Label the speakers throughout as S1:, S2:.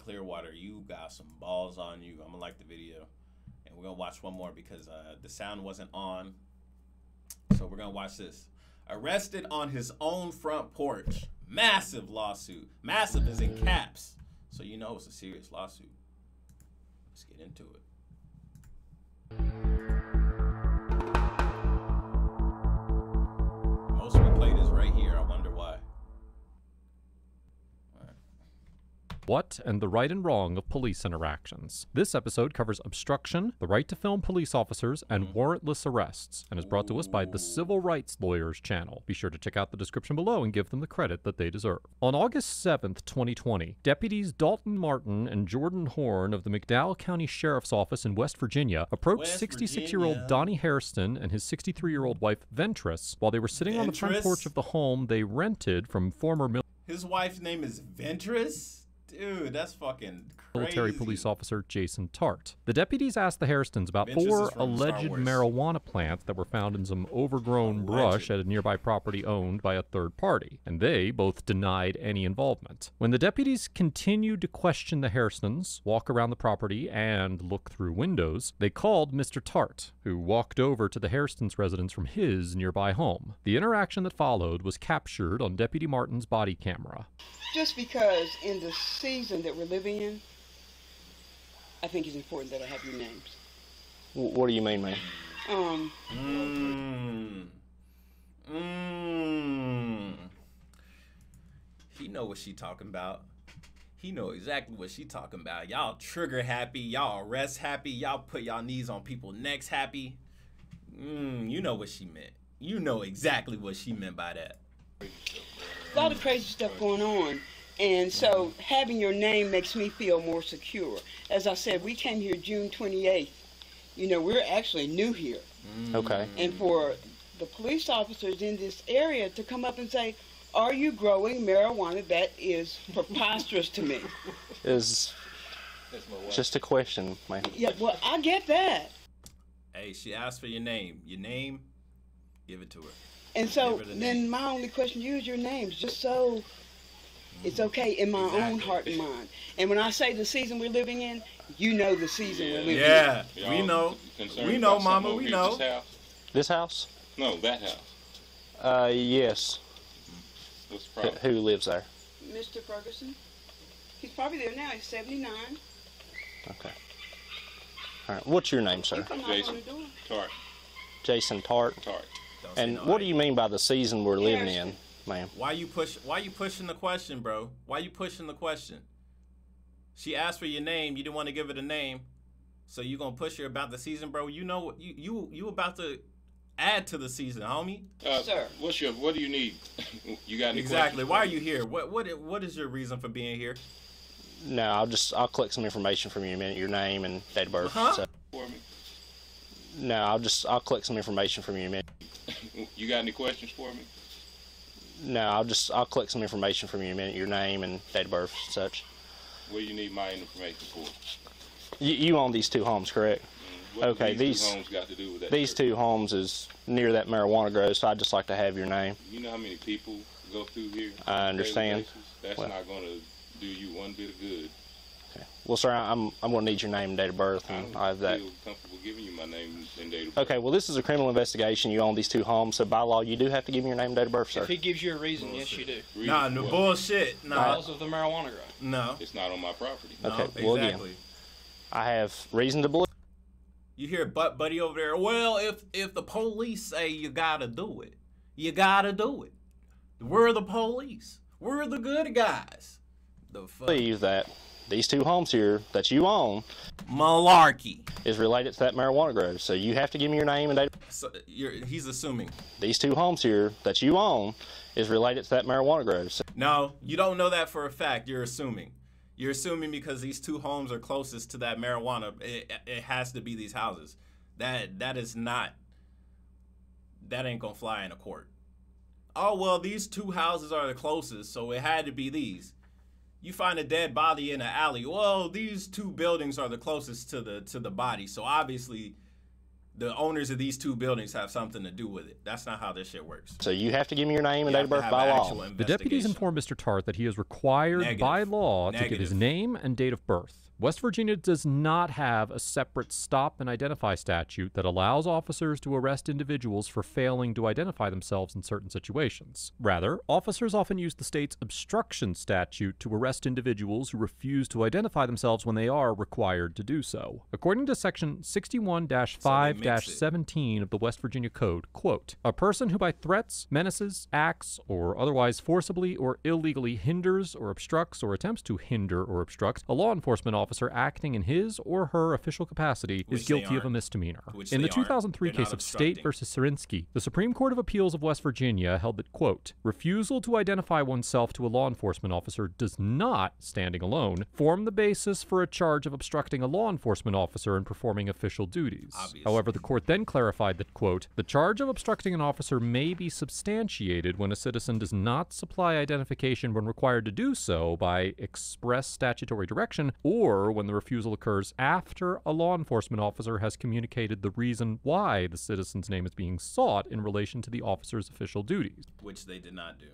S1: Clearwater, you got some balls on you. I'm gonna like the video, and we're gonna watch one more because uh, the sound wasn't on. So we're gonna watch this. Arrested on his own front porch. Massive lawsuit. Massive is in caps, so you know it's a serious lawsuit. Let's get into it.
S2: What and the right and wrong of police interactions. This episode covers obstruction, the right to film police officers, and mm-hmm. warrantless arrests, and is brought to us by the Civil Rights Lawyers channel. Be sure to check out the description below and give them the credit that they deserve. On August 7th, 2020, deputies Dalton Martin and Jordan Horn of the McDowell County Sheriff's Office in West Virginia approached 66 year old Donnie Hairston and his 63 year old wife Ventress while they were sitting on the front porch of the home they rented from former mil-
S1: His wife's name is Ventress? Dude, that's fucking crazy.
S2: military police officer Jason Tart. The deputies asked the Hairstons about
S1: Ventress
S2: four
S1: is from Star
S2: alleged marijuana plants that were found in some overgrown brush at a nearby property owned by a third party, and they both denied any involvement. When the deputies continued to question the Hairstons, walk around the property, and look through windows, they called Mr. Tart, who walked over to the Hairstons' residence from his nearby home. The interaction that followed was captured on Deputy Martin's body camera.
S3: Just because in the season that we're living in, I think it's important that I have your names.
S4: What do you mean, man?
S3: Um,
S1: Mmm. Mmm. He know what she talking about. He know exactly what she talking about. Y'all trigger happy. Y'all arrest happy. Y'all put y'all knees on people necks happy. Mmm. You know what she meant. You know exactly what she meant by that.
S3: a lot of crazy stuff going on. And so having your name makes me feel more secure. As I said, we came here June 28th. You know, we're actually new here. Mm.
S4: Okay.
S3: And for the police officers in this area to come up and say, are you growing marijuana? That is preposterous to me.
S4: Is just a question, man.
S3: Yeah, well, I get that.
S1: Hey, she asked for your name. Your name, give it to her.
S3: And so
S1: her the
S3: then
S1: name.
S3: my only question to you is your names, just so it's okay in my own heart and mind. And when I say the season we're living in, you know the season we're living
S1: Yeah,
S5: Y'all
S1: we know. We know, mama. We know.
S5: This house?
S4: This house?
S5: No, that house.
S4: Uh, yes.
S5: What's the problem?
S4: Who lives there?
S3: Mr. Ferguson, he's probably there now. He's 79.
S4: Okay. All right. What's your name, sir?
S3: You come knock on
S5: Jason.
S3: the.
S5: Tart.
S4: Jason Tart.
S5: Tart.
S1: Don't
S4: And what do you mean by the season we're living in,
S3: Harrison.
S4: Ma'am?
S1: Why you push? Why you pushing the question, bro? Why you pushing the question? She asked for your name. You didn't want to give her the name, so you gonna push her about the season, bro? You know you you you about to add to the season, homie.
S5: Uh,
S3: Sir.
S5: What's your? What do you need? you got any
S1: Exactly.
S5: questions
S1: Why are you here? What what what is your reason for being here?
S4: No, I'll just I'll collect some information from you in a minute. Your name and date of birth.
S1: Huh?
S4: So,
S5: for me?
S4: no, I'll just I'll collect some information from you in a minute.
S5: You got any questions for me?
S4: No, I'll just I'll collect some information from you in a minute. Your name and date of birth, and such.
S5: What do you need my information for?
S4: You, you own these two homes, correct?
S5: Mm-hmm. What
S4: Okay,
S5: these,
S4: these-
S5: two homes got to do with that?
S4: These
S5: church?
S4: two homes is near that marijuana grow, so I'd just like to have your name.
S5: You know how many people go through here?
S4: I
S5: on a daily
S4: understand.
S5: That's
S4: Well-
S5: not going to do you one bit of good.
S4: Well, sir, I'm I'm gonna need your name and date of birth,
S5: I
S4: and
S5: don't
S4: I have that.
S5: feel comfortable giving you my name and date of birth.
S4: Okay, well, this is a criminal investigation. You own these two homes, so by law, you do have to give me your name and date of birth, sir.
S6: If he gives you a reason, yes, you do.
S5: Reason
S1: Nah, no
S5: for-
S1: bullshit. Nah,
S6: Because of the marijuana grow.
S1: no,
S5: It's not on my property.
S1: no.
S4: Okay, well, again. I have reason to believe.
S1: You hear butt buddy over there. Well, if if the police say you gotta do it, you gotta do it. We're the police. We're the good guys. The fuck
S4: believe that these two homes here that you own
S1: malarkey.
S4: is related to that marijuana grow. So you have to give me your name and date.
S1: So you're, he's assuming.
S4: These two homes here that you own is related to that marijuana grow. So
S1: No, you don't know that for a fact. You're assuming. You're assuming because these two homes are closest to that marijuana. It, it has to be these houses. That that is not. That ain't gonna fly in a court. Oh well, these two houses are the closest, so it had to be these. You find a dead body in an alley. Well, these two buildings are the closest to the to the body, so obviously the owners of these two buildings have something to do with it. That's not how this shit works.
S4: So you have to give me your name and
S1: You
S4: date of birth by law.
S2: The deputies
S1: investigation.
S2: inform Mr. Tart that he is required
S1: Negative.
S2: by law to give his name and date of birth. West Virginia does not have a separate stop and identify statute that allows officers to arrest individuals for failing to identify themselves in certain situations. Rather, officers often use the state's obstruction statute to arrest individuals who refuse to identify themselves when they are required to do so. According to section 61 5
S1: mixed it.
S2: 17 of the West Virginia Code, quote, a person who by threats, menaces, acts, or otherwise forcibly or illegally hinders or obstructs or attempts to hinder or obstruct a law enforcement officer acting in his or her official capacity
S1: Which
S2: is guilty of a misdemeanor.
S1: Which
S2: in the
S1: aren't.
S2: 2003 case of State versus Serinsky, the Supreme Court of Appeals of West Virginia held that, quote, refusal to identify oneself to a law enforcement officer does not, standing alone, form the basis for a charge of obstructing a law enforcement officer in performing official duties.
S1: Obvious.
S2: However, the court then clarified that, quote, the charge of obstructing an officer may be substantiated when a citizen does not supply identification when required to do so by express statutory direction or when the refusal occurs after a law enforcement officer has communicated the reason why the citizen's name is being sought in relation to the officer's official duties.
S1: which they did not do.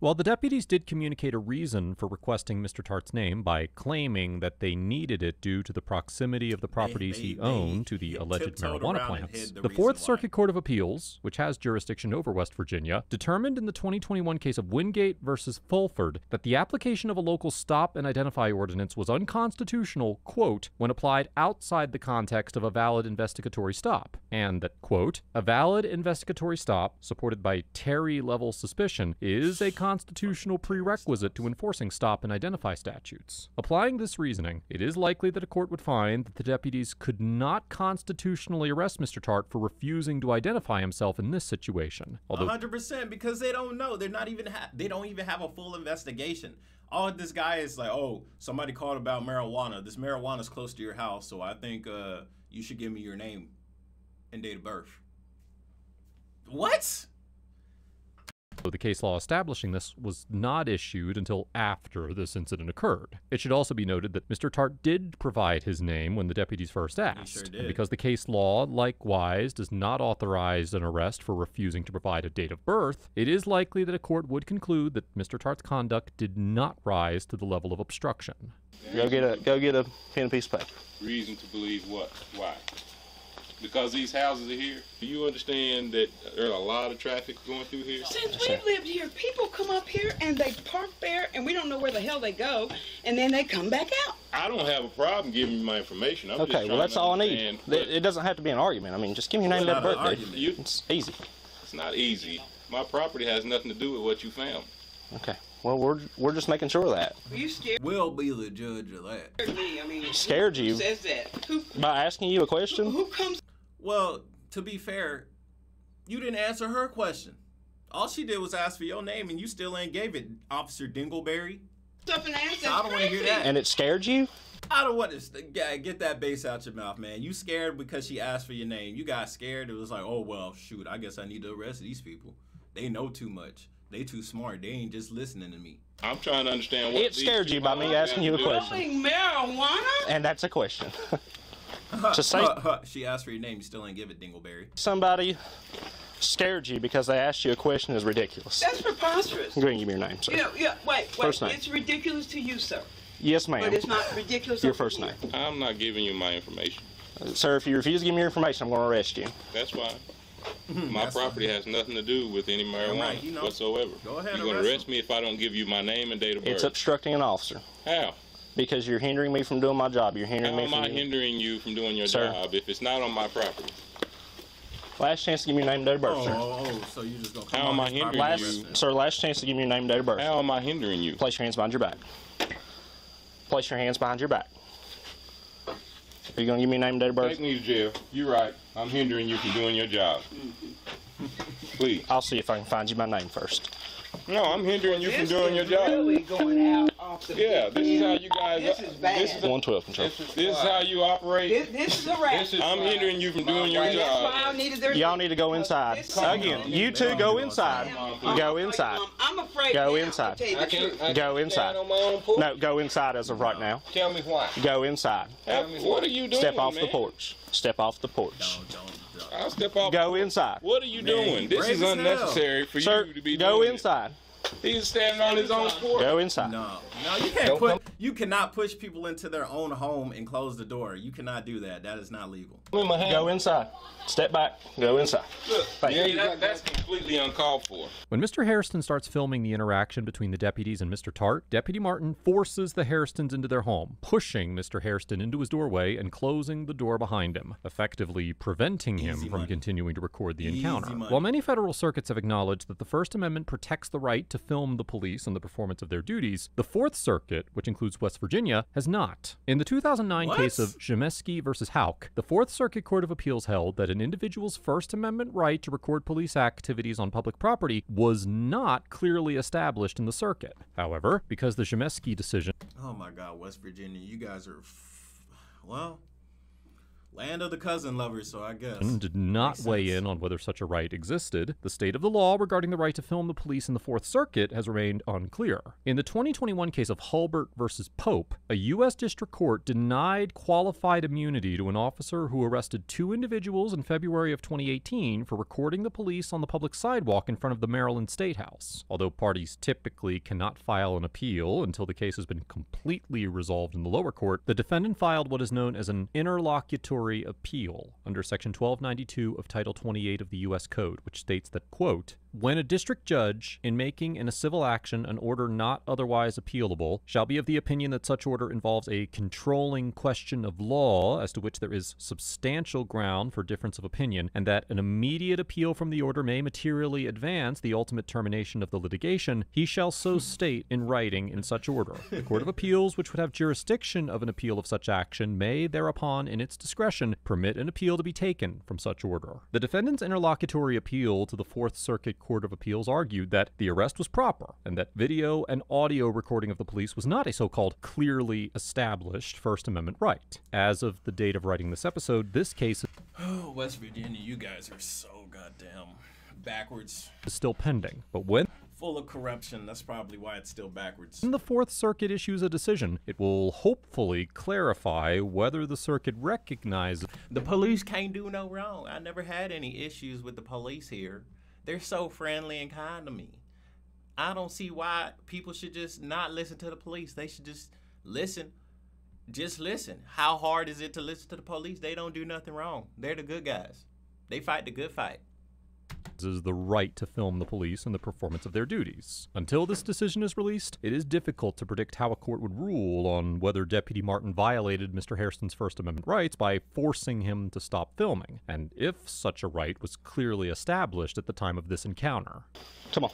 S2: While the deputies did communicate a reason for requesting Mr. Tart's name by claiming that they needed it due to the proximity of the properties
S1: they-
S2: he
S1: they
S2: owned to the alleged marijuana plants,
S1: the
S2: the Fourth
S1: why.
S2: Circuit Court of Appeals, which has jurisdiction over West Virginia, determined in the 2021 case of Wingate versus Fulford that the application of a local stop and identify ordinance was unconstitutional, quote, when applied outside the context of a valid investigatory stop, and that, quote, a valid investigatory stop supported by Terry level suspicion is a constitutional prerequisite to enforcing stop and identify statutes. Applying this reasoning, it is likely that a court would find that the deputies could not constitutionally arrest Mr. Tart for refusing to identify himself in this situation. Although
S1: hundred percent because they don't know. They're not even ha- they don't even have a full investigation. All this guy is like, oh, somebody called about marijuana. This marijuana is close to your house, so I think uh, you should give me your name and date of birth. What?
S2: The case law establishing this was not issued until after this incident occurred. It should also be noted that Mr. Tart did provide his name when the deputies first asked.
S1: sure
S2: and because the case law, likewise, does not authorize an arrest for refusing to provide a date of birth, it is likely that a court would conclude that Mr. Tart's conduct did not rise to the level of obstruction.
S4: Go get a go get a pen and piece of paper.
S5: Reason to believe what? Why? Because these houses are here. Do you understand that there's a lot of traffic going through here?
S3: Since we've lived here, people come up here and they park there, and we don't know where the hell they go, and then they come back out.
S5: I don't have a problem giving you my information. I'm just
S4: Okay, well that's all I need.
S5: understand
S4: It doesn't have to be an argument. I mean, just give me your name and
S1: It's
S4: date of
S1: not an argument.
S5: You-
S4: It's easy.
S5: It's not easy. My property has nothing to do with what you found.
S4: Okay. Well, we're we're just making sure of that
S3: You scared
S1: We'll be the judge of that.
S3: me. I mean, who-
S4: Scared you?
S3: Who says that? Who,
S4: by asking you a question.
S3: who comes
S1: Well, to be fair, you didn't answer her question. All she did was ask for your name, and you still ain't gave it, Officer Dingleberry.
S3: up and ask?
S1: I don't want to hear that.
S4: And it scared you?
S1: I don't want to get get that bass out your mouth, man. You scared because she asked for your name. You got scared. It was like, oh well, shoot. I guess I need to arrest these people. They know too much. They too smart. They ain't just listening to me.
S5: I'm trying to understand what
S4: It scared you by me asking you a question.
S3: growing marijuana?
S4: And that's a question. Just say
S1: she asked for your name. You still ain't give it, Dingleberry.
S4: somebody scared you because they asked you a question is ridiculous.
S3: That's preposterous.
S4: Go ahead and give me your name, sir.
S3: You know, yeah, wait, wait.
S4: First name.
S3: It's ridiculous to you, sir.
S4: Yes, ma'am.
S3: But it's not ridiculous.
S4: Your first name.
S5: I'm not giving you my information.
S4: Sir, if you refuse to give me your information, I'm going to arrest you.
S5: That's fine. My
S1: Hmm, That's
S5: property has nothing to do with any marijuana
S1: right, you know.
S5: whatsoever.
S1: Go ahead,
S5: You're going
S1: arrest
S5: to arrest me if I don't give you my name and date of birth.
S4: It's obstructing an officer
S5: How?
S4: Because you're hindering me from doing my job. You're hindering
S5: How
S4: me
S5: am
S4: from.
S5: I hindering you from doing your
S4: Sir.
S5: job if it's not on my property?
S4: Last chance to give me your name and date of birth,
S1: Oh,
S4: sir.
S1: oh, so you just gonna come
S5: How
S1: on
S5: am I hindering
S4: Last,
S5: you?
S4: sir, last chance to give me your name and date of birth.
S5: How am I hindering you?
S4: Place your hands behind your back. Place your hands behind your back. Are you going to give me your name and date of birth?
S5: Take me to jail. You're right. I'm hindering you from doing your job. Please.
S4: I'll see if I can find you my name first.
S5: No, I'm hindering you from doing your
S3: is
S5: job.
S3: Really going out off the
S5: Yeah, this is how you guys.
S3: This is bad.
S5: This is,
S4: 112 control.
S5: this is, this is how you operate.
S3: This, this is a wrap.
S5: This is, I'm hindering you from doing your
S3: And that's why
S5: job.
S3: I needed their
S4: Y'all need to go inside.
S3: This-
S4: Again, you two go inside. Go inside.
S3: I'm afraid.
S4: Go inside.
S3: I'll tell you the
S5: I can't,
S4: Go inside.
S5: stand on my own porch.
S4: No, go inside as of right now.
S5: Tell me why.
S4: Go inside.
S5: How- what are you doing,
S4: Step off the porch. Step off the porch.
S1: Don't, don't.
S5: I'll step off.
S4: Go inside.
S5: What are you
S1: Man,
S5: doing? This is unnecessary for
S4: Sir,
S5: you to be
S4: go
S5: doing.
S4: inside.
S5: This. He's standing on his own porch.
S4: Go inside.
S1: No, no, you can't
S4: Don't
S1: put.
S4: Come-
S1: You cannot push people into their own home and close the door. You cannot do that. That is not legal.
S4: Go inside. Step back. Go inside.
S5: Look, yeah, that, that's completely uncalled for.
S2: When Mr. Hairston starts filming the interaction between the deputies and Mr. Tart, Deputy Martin forces the Hairstons into their home, pushing Mr. Hairston into his doorway and closing the door behind him, effectively preventing him
S1: Easy
S2: from
S1: money.
S2: continuing to record the
S1: Easy
S2: encounter.
S1: money.
S2: While many federal circuits have acknowledged that the First Amendment protects the right to film the police and the performance of their duties, the Fourth Circuit, which includes West Virginia, has not. In the 2009 case of Szymecki versus Houck, the Fourth Circuit Court of Appeals held that an individual's First Amendment right to record police activities on public property was not clearly established in the circuit. However, because the Szymecki decision
S1: Oh my God, West Virginia, you guys are, well, land of the cousin lovers. So I guess
S2: did not weigh in on whether such a right existed, the state of the law regarding the right to film the police in the Fourth Circuit has remained unclear. In the 2021 case of Hulbert versus Pope, a U.S. district court denied qualified immunity to an officer who arrested two individuals in February of 2018 for recording the police on the public sidewalk in front of the Maryland State House. Although parties typically cannot file an appeal until the case has been completely resolved in the lower court, the defendant filed what is known as an interlocutory appeal under Section 1292 of Title 28 of the U.S. Code, which states that, quote, when a district judge, in making in a civil action an order not otherwise appealable, shall be of the opinion that such order involves a controlling question of law as to which there is substantial ground for difference of opinion, and that an immediate appeal from the order may materially advance the ultimate termination of the litigation, he shall so state in writing in such order. The Court of Appeals, which would have jurisdiction of an appeal of such action, may thereupon, in its discretion, permit an appeal to be taken from such order. The defendant's interlocutory appeal to the Fourth Circuit Court of Appeals argued that the arrest was proper and that video and audio recording of the police was not a so called clearly established First Amendment right. As of the date of writing this episode, this case
S1: Oh, West Virginia, you guys are so goddamn backwards,
S2: is still pending. But when
S1: full of corruption. That's probably why it's still backwards.
S2: When the Fourth Circuit issues a decision, it will hopefully clarify whether the circuit recognizes
S1: The police can't do no wrong. I never had any issues with the police here. They're so friendly and kind to me. I don't see why people should just not listen to the police. They should just listen. Just listen. How hard is it to listen to the police? They don't do nothing wrong. They're the good guys. They fight the good fight.
S2: Is the right to film the police and the performance of their duties. Until this decision is released, it is difficult to predict how a court would rule on whether Deputy Martin violated Mr. Hairston's First Amendment rights by forcing him to stop filming, and if such a right was clearly established at the time of this encounter.
S4: Come on.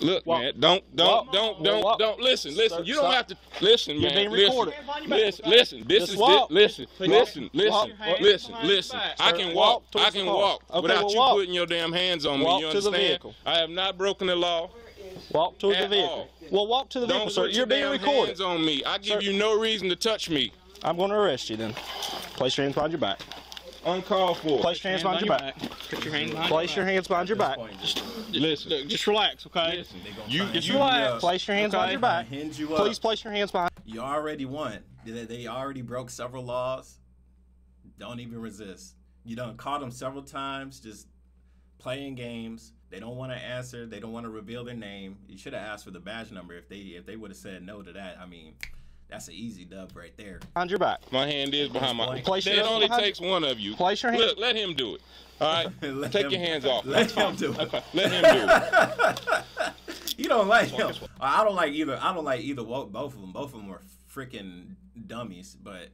S5: Look,
S4: Walk.
S5: man, don't, don't,
S4: Walk.
S5: don't,
S4: Well,
S5: don't,
S4: walk.
S5: don't listen, listen.
S4: Stop.
S5: You don't have to listen,
S4: You're
S5: man.
S4: being
S5: listen,
S4: recorded.
S5: listen, listen. This
S4: Just
S5: is
S4: walk.
S5: thi- listen,
S4: Walk.
S5: listen, listen, listen, listen. I can
S4: walk
S5: walk. I can walk
S4: Okay,
S5: without
S4: well,
S5: you putting your damn hands on
S4: Walk
S5: me. You
S4: to the vehicle.
S5: I have not broken the law.
S4: Walk to the vehicle.
S5: all.
S4: Well, walk to the vehicle,
S5: Don't
S4: sir. You're being recorded.
S5: hands on me. I give
S4: Sir.
S5: you no reason to touch me.
S4: I'm going to arrest you then. Place your hands behind your back.
S5: Uncalled for.
S4: Place your hands behind your back.
S6: Put your hands behind
S4: Place your hands behind your back.
S5: Listen,
S6: Look, just relax, okay?
S5: listen.
S1: They gonna
S5: You,
S1: try and
S4: Place your hands behind your back.
S1: Hinge you up.
S4: Please place your hands behind.
S1: You already won. They, they already broke several laws. Don't even resist. You done caught them several times just playing games. They don't want to answer. They don't want to reveal their name. You should have asked for the badge number if they if they would have said no to that. I mean, that's an easy dub right there.
S4: Behind your back.
S5: my hand is behind my.
S4: Place
S5: It only
S4: behind-
S5: takes one of you.
S4: Place your hands.
S5: Look, let him do it. All right,
S1: Let
S5: take
S1: him-
S5: your hands off.
S1: Let him do it.
S5: Let him do it.
S1: You don't like him. I don't like either. I don't like either. Both of them. Both of them are freaking dummies. But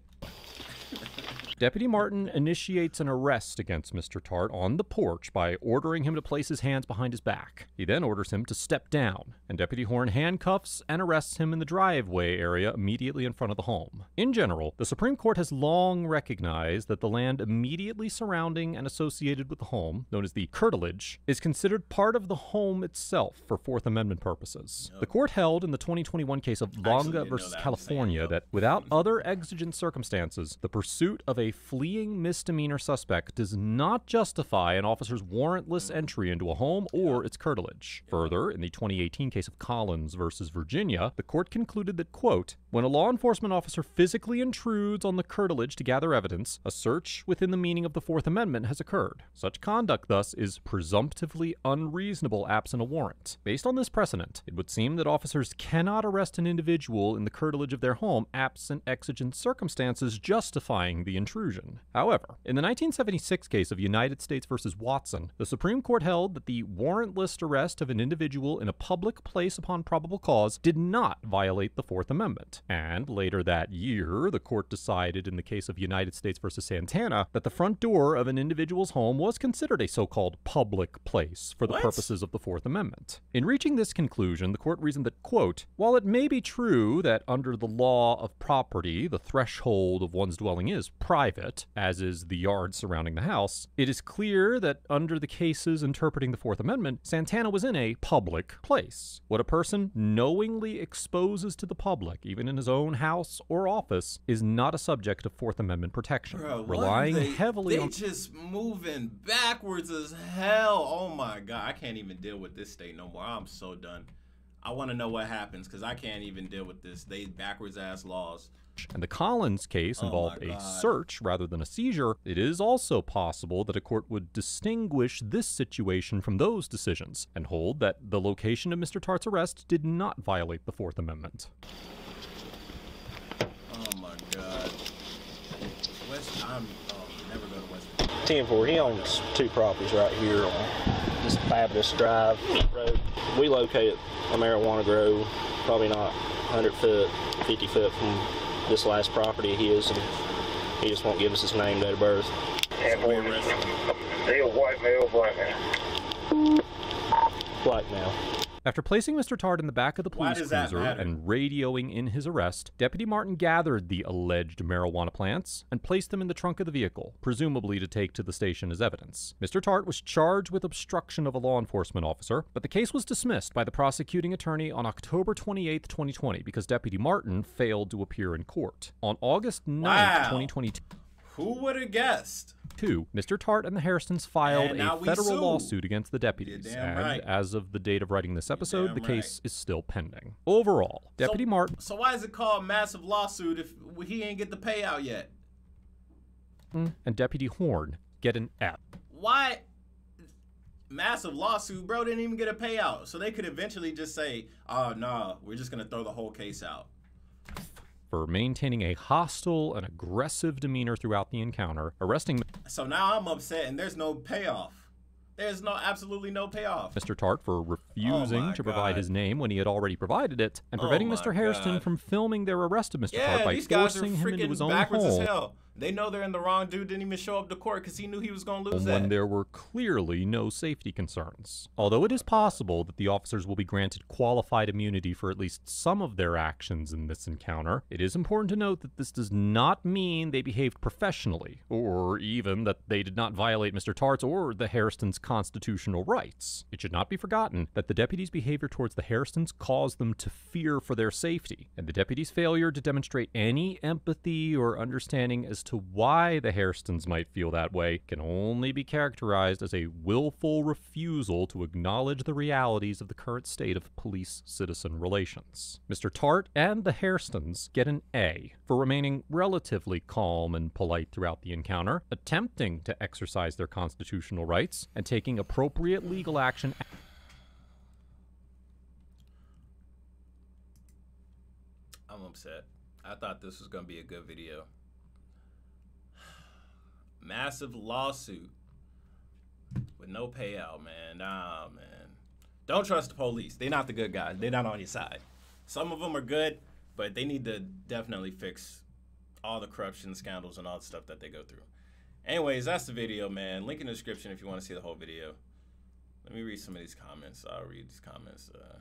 S2: Deputy Martin initiates an arrest against Mr. Tart on the porch by ordering him to place his hands behind his back. He then orders him to step down, and Deputy Horn handcuffs and arrests him in the driveway area immediately in front of the home. In general, the Supreme Court has long recognized that the land immediately surrounding and associated with the home, known as the curtilage, is considered part of the home itself for Fourth Amendment purposes. The court held in the 2021 case of
S1: Lange
S2: versus
S1: that.
S2: California that without other exigent circumstances, the pursuit of a fleeing misdemeanor suspect does not justify an officer's warrantless entry into a home or its curtilage. Further, in the 2018 case of Collins versus Virginia, the court concluded that, quote, when a law enforcement officer physically intrudes on the curtilage to gather evidence, a search within the meaning of the Fourth Amendment has occurred. Such conduct, thus, is presumptively unreasonable absent a warrant. Based on this precedent, it would seem that officers cannot arrest an individual in the curtilage of their home absent exigent circumstances justifying the intrusion. However, in the 1976 case of United States versus Watson, the Supreme Court held that the warrantless arrest of an individual in a public place upon probable cause did not violate the Fourth Amendment. And later that year, the court decided in the case of United States versus Santana that the front door of an individual's home was considered a so-called public place for the
S1: What?
S2: purposes of the Fourth Amendment. In reaching this conclusion, the court reasoned that, quote, while it may be true that under the law of property, the threshold of one's dwelling is private, as is the yard surrounding the house, it is clear that under the cases interpreting the Fourth Amendment, Santana was in a public place. What a person knowingly exposes to the public, even in his own house or office, is not a subject of Fourth Amendment protection.
S1: Bro,
S2: relying
S1: they,
S2: heavily
S1: they
S2: on
S1: just moving backwards as hell. Oh my god, I can't even deal with this state no more. I'm so done. I want to know what happens because I can't even deal with this. They backwards ass laws.
S2: And the Collins case
S1: Oh
S2: involved a search rather than a seizure, it is also possible that a court would distinguish this situation from those decisions and hold that the location of Mr. Tart's arrest did not violate the Fourth Amendment.
S1: Oh my god. West, I'm oh, never go to West.
S4: 10 4, he owns two properties right here on this Baptist Drive road. We located a marijuana grow, probably not 100 foot, 50 foot from this last property of his, and he just won't give us his name, date of birth.
S7: And boy,
S1: him.
S7: deal white male, black man.
S4: Black now.
S2: After placing Mr. Tart in the back of the police cruiser and radioing in his arrest, Deputy Martin gathered the alleged marijuana plants and placed them in the trunk of the vehicle, presumably to take to the station as evidence. Mr. Tart was charged with obstruction of a law enforcement officer, but the case was dismissed by the prosecuting attorney on October 28, 2020, because Deputy Martin failed to appear in court. On August 9,
S1: Wow.
S2: 2022,
S1: Who would have guessed?
S2: Two, Mr. Tart and the Hairstons filed a federal
S1: sue.
S2: lawsuit against the deputies, and
S1: right.
S2: as of the date of writing this episode, the
S1: right.
S2: case is still pending. Overall, Deputy
S1: so,
S2: Martin
S1: So why is it called massive lawsuit if he ain't get the payout yet?
S2: Mm, and Deputy Horn get an F.
S1: Why? Massive lawsuit, bro. Didn't even get a payout, so they could eventually just say, "Oh no, we're just gonna throw the whole case out."
S2: For maintaining a hostile and aggressive demeanor throughout the encounter, arresting
S1: So now I'm upset, and there's no payoff. There's no absolutely no payoff.
S2: Mr. Tart for refusing
S1: Oh
S2: to provide
S1: God.
S2: his name when he had already provided it, and
S1: Oh
S2: preventing
S1: my
S2: Mr. Hairston
S1: God.
S2: from filming their arrest of Mr. Tart
S1: Yeah,
S2: by
S1: guys are
S2: forcing him into his own
S1: backwards
S2: home
S1: as hell. They know they're in the wrong. Dude didn't even show up to court because he knew he was gonna lose
S2: when
S1: that.
S2: there were clearly no safety concerns. Although it is possible that the officers will be granted qualified immunity for at least some of their actions in this encounter, it is important to note that this does not mean they behaved professionally, or even that they did not violate Mr. Tart's or the Hairstons' constitutional rights. It should not be forgotten that the deputies' behavior towards the Hairstons caused them to fear for their safety, and the deputies' failure to demonstrate any empathy or understanding as to why the Hairstons might feel that way can only be characterized as a willful refusal to acknowledge the realities of the current state of police citizen relations. Mr. Tart and the Hairstons get an A for remaining relatively calm and polite throughout the encounter, attempting to exercise their constitutional rights, and taking appropriate legal action
S1: I'm upset. I thought this was gonna be a good video. Massive lawsuit with no payout, man. Nah, man. Don't trust the police. They're not the good guys. They're not on your side. Some of them are good, but they need to definitely fix all the corruption scandals and all the stuff that they go through. Anyways, that's the video, man. Link in the description if you want to see the whole video. Let me read some of these comments. I'll read these comments. Uh,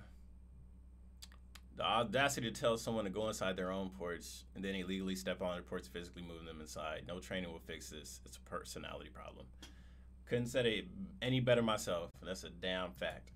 S1: the audacity to tell someone to go inside their own porch and then illegally step on their porch, physically moving them inside. No training will fix this. It's a personality problem. Couldn't say it any better myself. That's a damn fact.